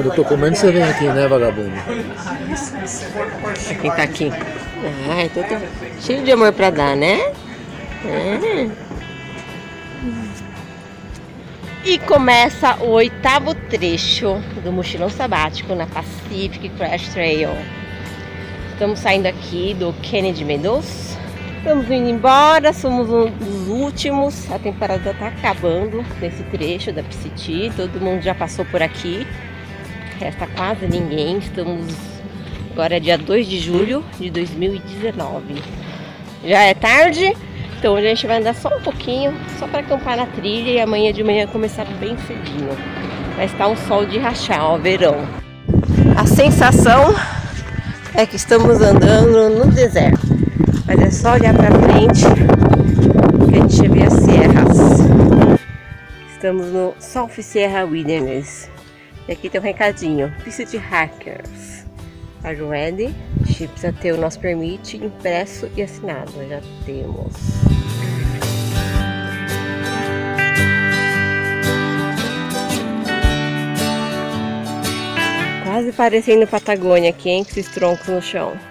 Quando eu tô comendo, você vem aqui, né, vagabundo? Quem tá aqui? Ah, então tô cheio de amor pra dar, né? É. E começa o oitavo trecho do mochilão sabático na Pacific Crest Trail. Estamos saindo aqui do Kennedy Meadows. Estamos indo embora, somos um dos últimos. A temporada está acabando nesse trecho da PCT. Todo mundo já passou por aqui. Resta quase ninguém. Estamos agora é dia 2 de julho de 2019. Já é tarde, então a gente vai andar só um pouquinho, só para acampar na trilha e amanhã de manhã começar bem cedinho. Vai estar um sol de rachar, ó, verão. A sensação é que estamos andando no deserto, mas é só olhar para frente que a gente vê as serras. Estamos no South Sierra Wilderness. E aqui tem um recadinho, pista de hackers. Ready? A precisa ter o nosso permit impresso e assinado. Já temos. Quase parecendo Patagônia aqui, hein? Com esses troncos no chão.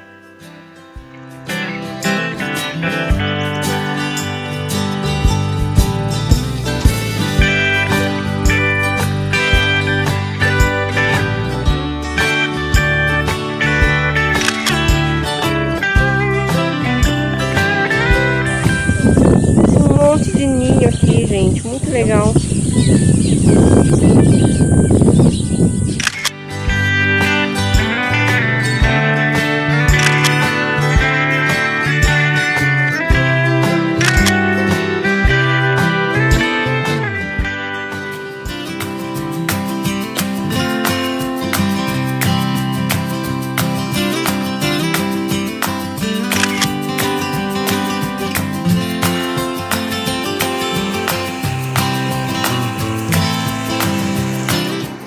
De ninho aqui, gente. Muito legal.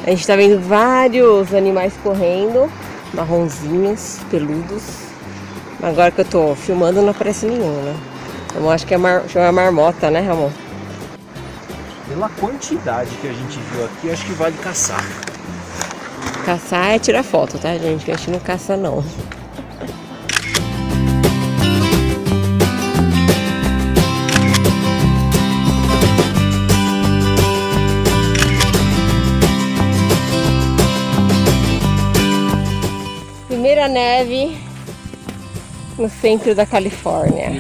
A gente tá vendo vários animais correndo, marronzinhos, peludos. Agora que eu tô filmando não aparece nenhum, né? Eu acho que é mar... é uma marmota, né, Ramon? Pela quantidade que a gente viu aqui, acho que vale caçar. Caçar é tirar foto, tá, gente? Que a gente não caça, não. Primeira neve no centro da Califórnia.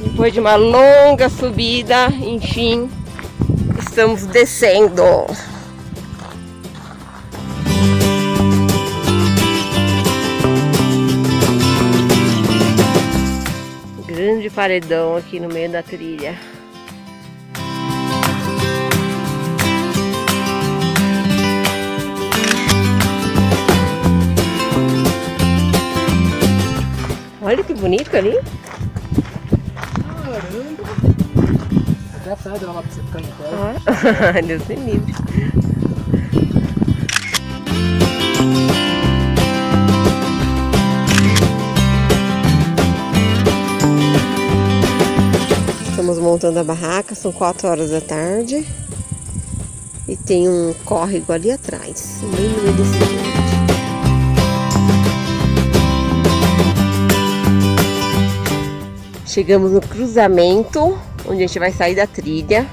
Depois de uma longa subida, enfim, estamos descendo. Grande paredão aqui no meio da trilha. Bonito ali. Caramba! Pra você ficar em pé. Ah, Deus me livre. Estamos montando a barraca, são 4 horas da tarde. E tem um córrego ali atrás, Chegamos no cruzamento, onde a gente vai sair da trilha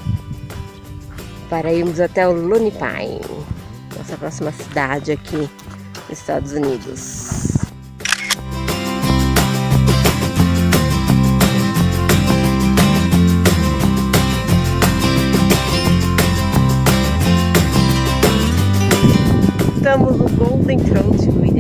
para irmos até o Lone Pine, nossa próxima cidade aqui nos Estados Unidos. Estamos no Golden Throat